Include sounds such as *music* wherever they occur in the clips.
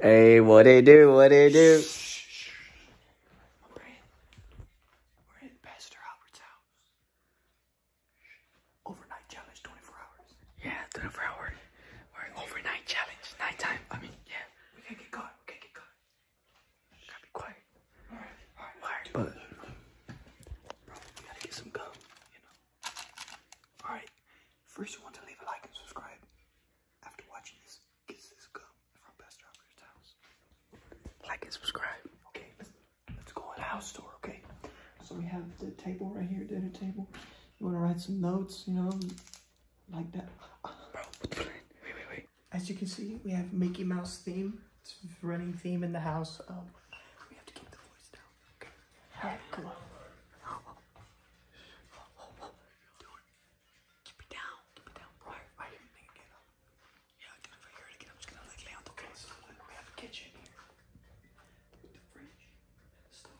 Hey, what they do? What they do? We're at Pastor Albert's house. Overnight challenge, 24 hours. Yeah, 24 hour. We're overnight challenge. Nighttime. I mean, yeah. We can't get caught. We can't get caught. Gotta be quiet. Alright, alright. But Bro, we gotta get some gum, you know. Alright, first you want to leave a like and subscribe. After watching this, get this gum from Pastor Albert's house. like and subscribe. Okay, let's, let's go in the house store, okay? So we have the table right here, dinner table. You wanna write some notes, you know, like that. Bro, what's the plan? Wait, wait, wait. As you can see, we have Mickey Mouse theme. It's running theme in the house. Um, we have to keep the voice down. Okay. All right, come on. Keep it down. Keep it down. Right, right here. Make it get up. Yeah, dude, if I hear it again, I'm just gonna like lay on the Okay, so then we have a kitchen here. With the fridge. Stove.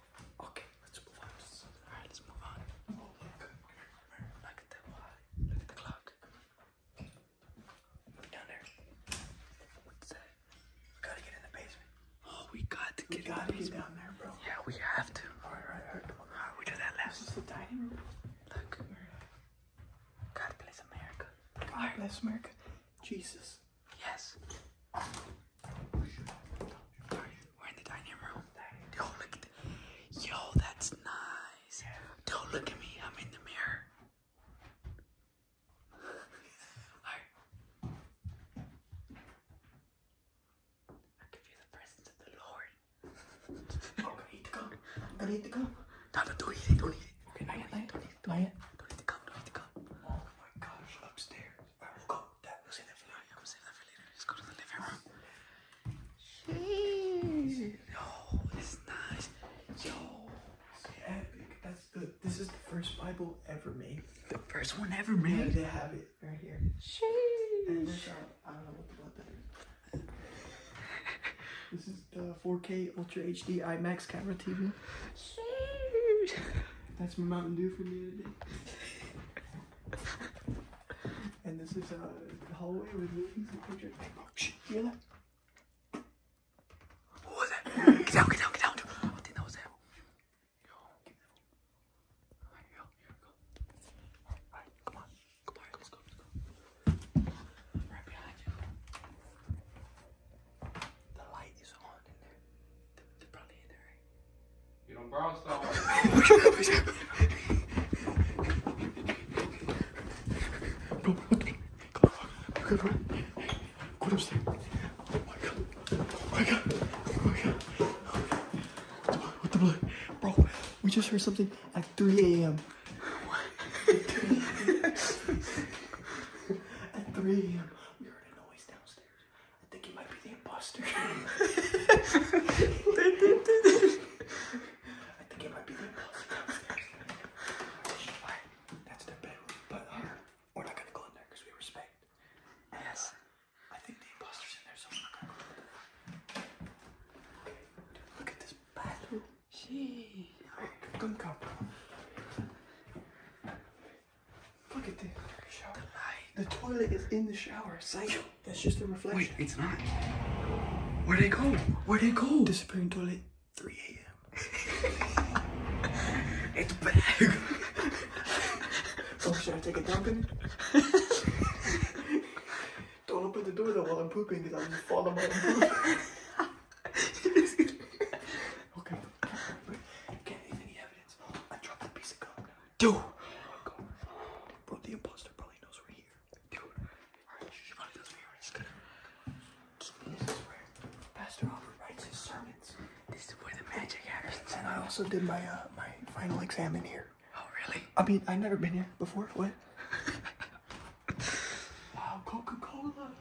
Okay, let's move on to something. Alright, let's move on. Oh, look. Look at the Look at the clock. Look down there. What's that? We gotta get in the basement. Oh, we got to We get gotta get down there, bro. Yeah, we have to. All right, all right, all right. All right, we do that last. This is the dining room. Look. God bless America. God bless America. Jesus. Yes. Alright, we're in the dining room. Yo, look at the, Yo, that's nice. Don't look at me. I'm in the mirror. Alright. I can feel the presence of the Lord. Oh, I'm gonna eat the I'm gonna eat the. No, no, don't eat it. Don't eat it. Okay, not yet, not yet. Not yet. Don't eat the gum. Don't eat the gum. Oh my gosh, upstairs. All right, we'll go. That was in the Alright, I'm gonna save that for later. Let's go to the living room. Yo, it's nice. Yo. Okay, epic. That's good. This is the first Bible ever made. The first one ever Yeah, made. they have it right here. And there's uh, I don't know what the what that is. This is the 4K Ultra HD IMAX camera TV. That's my Mountain Dew for the other day. and this is uh, the hallway with movies and pictures. Oh, shit, you hear that? What was that? Get down, get down, get down. I think that was it. Yo. Alright, yo, here we go. Alright, come on. Come on, let's go, let's go. Right behind you. The light is on in there. They're probably in there, right? You don't borrow stuff. Bro, look. Come on. Go, go, go. Oh. Oh. Oh. What the? Bro, we just heard something at 3 a.m. at 3 a.m. We heard a noise downstairs. I think it might be the imposter. I think it might be the imposter downstairs. Alright, That's their bedroom, but uh, we're not gonna go in there because we respect. Yes. I think the imposter's in there, so we're not gonna go in there. Okay, look at this bathroom. Gee. Alright, come, come, come. Look at this shower. The toilet is in the shower. Psych. That's just a reflection. Wait, it's not. Where'd they go? Where'd they go? Disappearing toilet. 3 a.m. It's back. Oh, should I take a dump in it? Don't open the door though while I'm pooping because I'm just falling while I'm pooping. *laughs* okay. Wait, Can't leave any evidence. I dropped a piece of gum. Dude. Go. Bro, the imposter probably knows we're here. Dude. Alright, she probably does me. Just gonna. This is where Pastor Albert writes his sermons. This is where the magic happens. And I also did my uh, my final exam in here. Oh, really? I mean, I've never been here before. What? wow, Coca-Cola.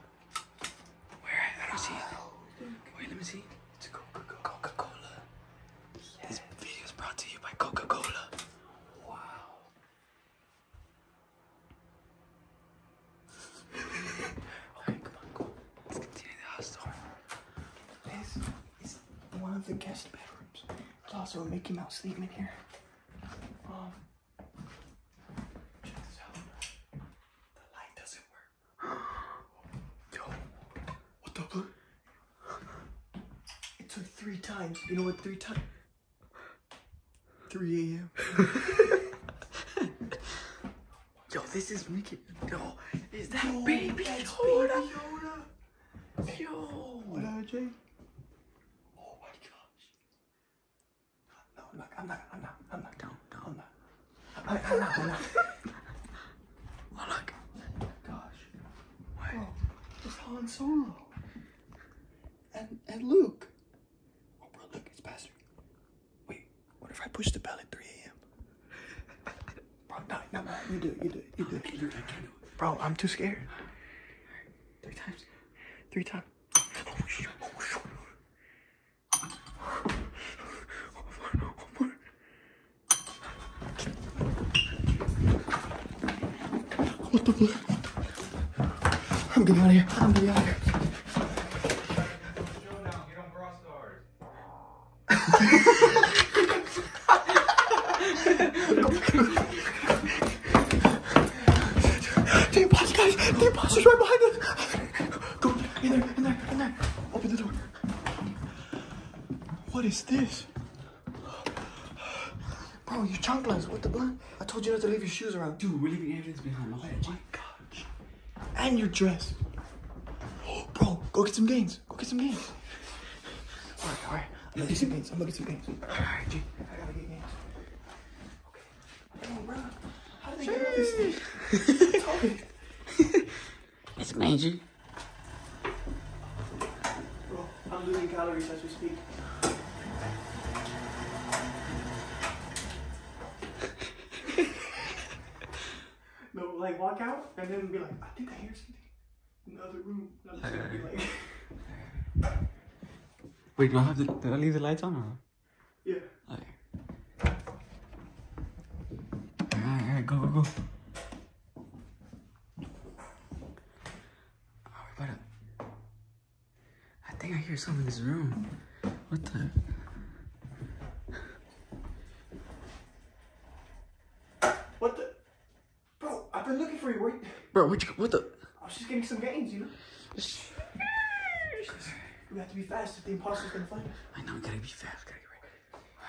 Where? I don't see it. Wait, let me see. It's Coca-Cola. Coca-Cola. This video is brought to you by Coca-Cola. Wow. okay, come on, go. Let's continue the house tour. This is one of the guest bedrooms. There's also a Mickey Mouse theme in here. Um, check this out. The light doesn't work. *gasps* Yo. What the fuck? took three times. You know what? Three times. 3 a.m. *laughs* *laughs* Yo, this is Mickey. Yo, is that Yo, baby Yoda? Yoda. Yo. What up, Jay? Oh my gosh. I'm not. I'm not. I'm not. I'm not. Don't, I'm don't. I'm not. I'm not. Oh, look. Gosh. Bro, it's Han Solo. And and Luke. Oh, bro, look, it's past. Wait, what if I push the bell at 3 a.m.? Bro, no, no, no, you do it, you do it, you do it. You do it. Bro, I'm too scared. Three times. Three times. Oh, shoot. Oh, shoot. What the fuck? I'm getting out of here. I'm getting out of here. The imposter, guys! The imposter's right behind us! Go in there, in there, in there. Open the door. What is this? Bro, you chunkless. What the blood? I told you not to leave your shoes around. Dude, we're leaving evidence behind. Oh my gosh. And your dress. *gasps* Bro, go get some gains. Go get some gains. Alright, alright. I'm gonna get some gains. I'm gonna get some gains. Alright, G. I gotta get gains. Okay. Come on, bro. How did they get all this thing? Tell. It's Angie. Bro, I'm losing calories as we speak. no, like walk out and then be like, I think I hear something in the other room. And I'm just gonna be like, *laughs* Wait, do I have to, do I leave the lights on or? yeah. Okay. Alright, alright, go, go, go. Oh, we better. I think I hear something in this room. What the? What the? Bro, I've been looking for you. Where? Bro, what, you, what the? Was just getting some gains, you know? We have to be fast if the imposter's gonna find us. I know, we gotta be fast, gotta get ready.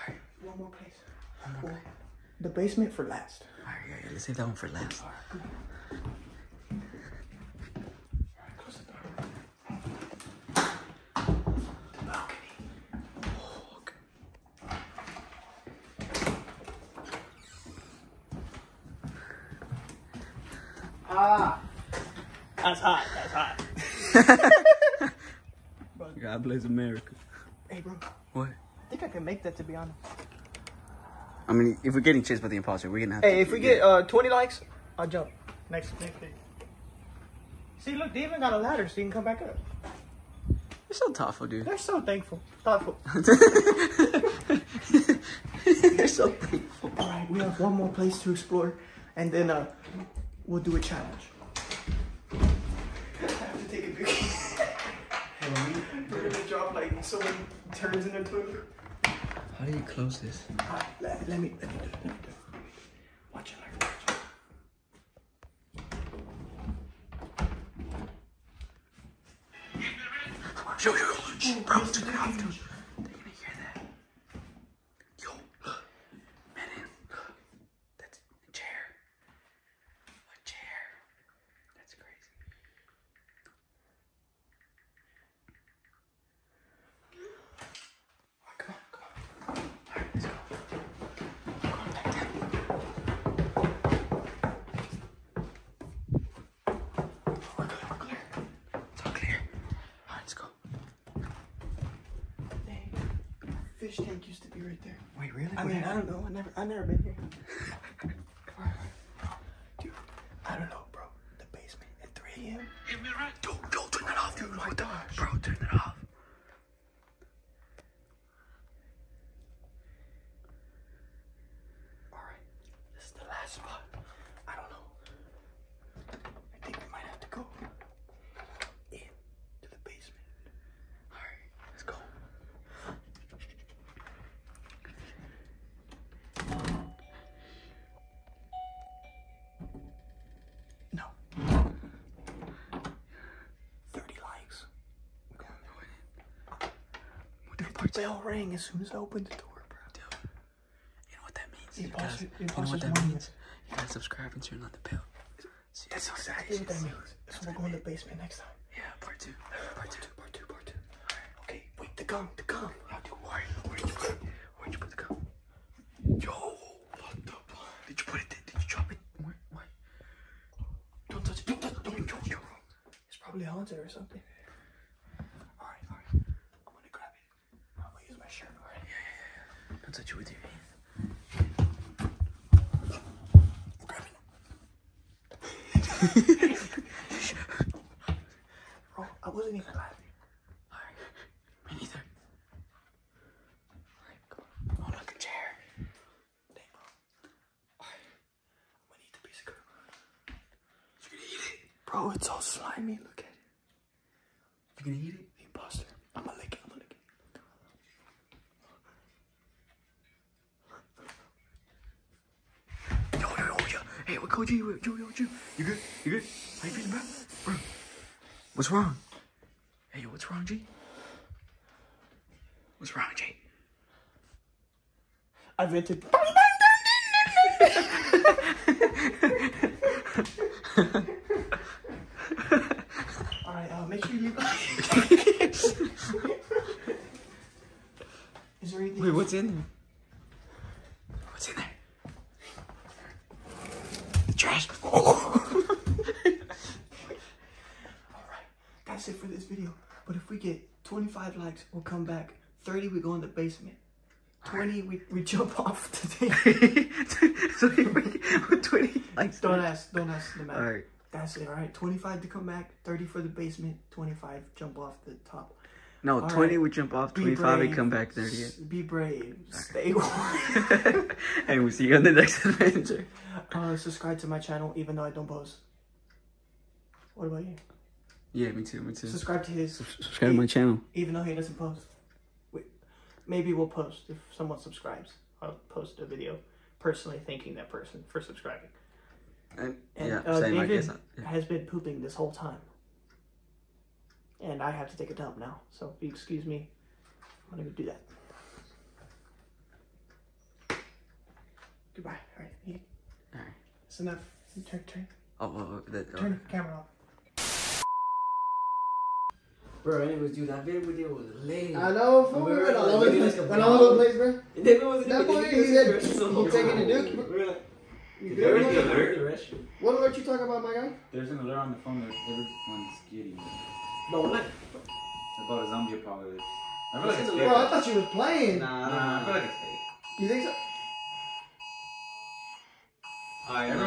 Alright, One more place. Well, the basement for last. alright, yeah, yeah, let's save that one for last. Alright, close the door. The balcony. Oh, okay. Ah! That's hot, that's hot. *laughs* God bless America. Hey, bro. What? I think I can make that, to be honest. I mean, if we're getting chased by the imposter, we're gonna have Hey, to. if we get uh 20 likes, I'll jump. Next, next day. See, look, they even got a ladder so you can come back up. You're so thoughtful, dude. They're so thankful. Thoughtful. *laughs* You're so thankful. Alright, we have one more place to explore, and then uh, we'll do a challenge. I have to take a picture. We're gonna drop like someone turns in a toilet. How do you close this? Alright, let, let me let me do it. Let me do it. Watch it, like watch it. Yo, yo, yo. Bro, turn it off, dude. They're gonna hear that. Yo, look. Man, look. That's a chair. A chair. That's crazy. Alright, come on, come on. Alright, let's go. Come on, back down. We're clear, we're clear. It's all clear. Alright, let's go. Dang. Fish tank used to be right there. Wait, really? I mean, I don't know. I never, I never been here. *laughs* Dude, I don't know, bro. The basement at 3 a.m. Dude, yo, turn that off, dude. Oh my What the- gosh. Bro, turn it off. Alright, this is the last spot. I don't know. I think we might have to go in to the basement. Alright, let's go. No. 30 likes. We're going bell rang as soon as I opened the door, bro. Dude, you know what that means? The you guys, you know what that means? You gotta subscribe and turn on the bell. See, That's exactly what that means. So we're going to the basement next time. Yeah, part two. Part two. Part two, part two. Okay, wait, the gum, the gum. How do where, where'd you put it? Where'd you put the gum? Yo, what the fuck? Did you put it? Did you drop it? Where? Why? Don't touch it. Don't touch it. Don't touch it. It's probably haunted or something. All right, all right. I'm gonna grab it. I'm gonna use my shirt. All right. Don't touch it with your hand. Grab it. Bro, I wasn't even laughing. All right. Me neither. All right, on. Oh, a chair. Dang, bro. I'm gonna eat the piece of gum. You gonna eat it? Bro, it's all slimy. Look at it. You gonna eat it? The imposter. I'm gonna lick it. I'm gonna lick it. Yo, yo, yo, yo. Hey, what Koji? Yo, yo, yo, yo. You good? You good? How you feeling, bro? Bro. What's wrong? Hey, yo, what's wrong, G? What's wrong, G? I vented. *laughs* All right, uh, make sure you. *laughs* Is there anything? Wait, what's in there? What's in there? Trash. That's it for this video. But if we get 25 likes, we'll come back. 30, we go in the basement. 20, we, we jump *laughs* off today. *laughs* so wait, *laughs* twenty likes. don't ask, don't ask the man. All right. That's it, all right? 25 to come back, 30 for the basement, 25 jump off the top. No, All twenty right. would jump off. Twenty-five would brave. come back. Thirty. S- Be brave. Stay warm. and we'll see you on the next adventure. uh, subscribe to my channel, even though I don't post. What about you? Yeah, me too. Me too. Subscribe to his, Subscribe to my channel. even though he doesn't post. Wait, maybe we'll post if someone subscribes. I'll post a video personally thanking that person for subscribing. And, And yeah, uh, same. I David guess. Yeah. has been pooping this whole time. And I have to take a dump now. So if you excuse me, I'm gonna go do that. Goodbye. All right. All right. It's enough. Turn, turn, Oh, oh, oh, that, turn the camera off. Bro, anyways, dude, that video was lit. I know, fool. We We were went all like, over we the like a place. Went all over the place, bro. David was That boy, *laughs* he said, *laughs* he taking a duke. We were like, You There good, is the alert. What alert you talking about, my guy? There's an alert on the phone that everyone's getting no, what? about a zombie apocalypse. I feel like it's Bro, fake. I thought you was playing. Nah, nah, I feel like it's fake. You think so? Everyone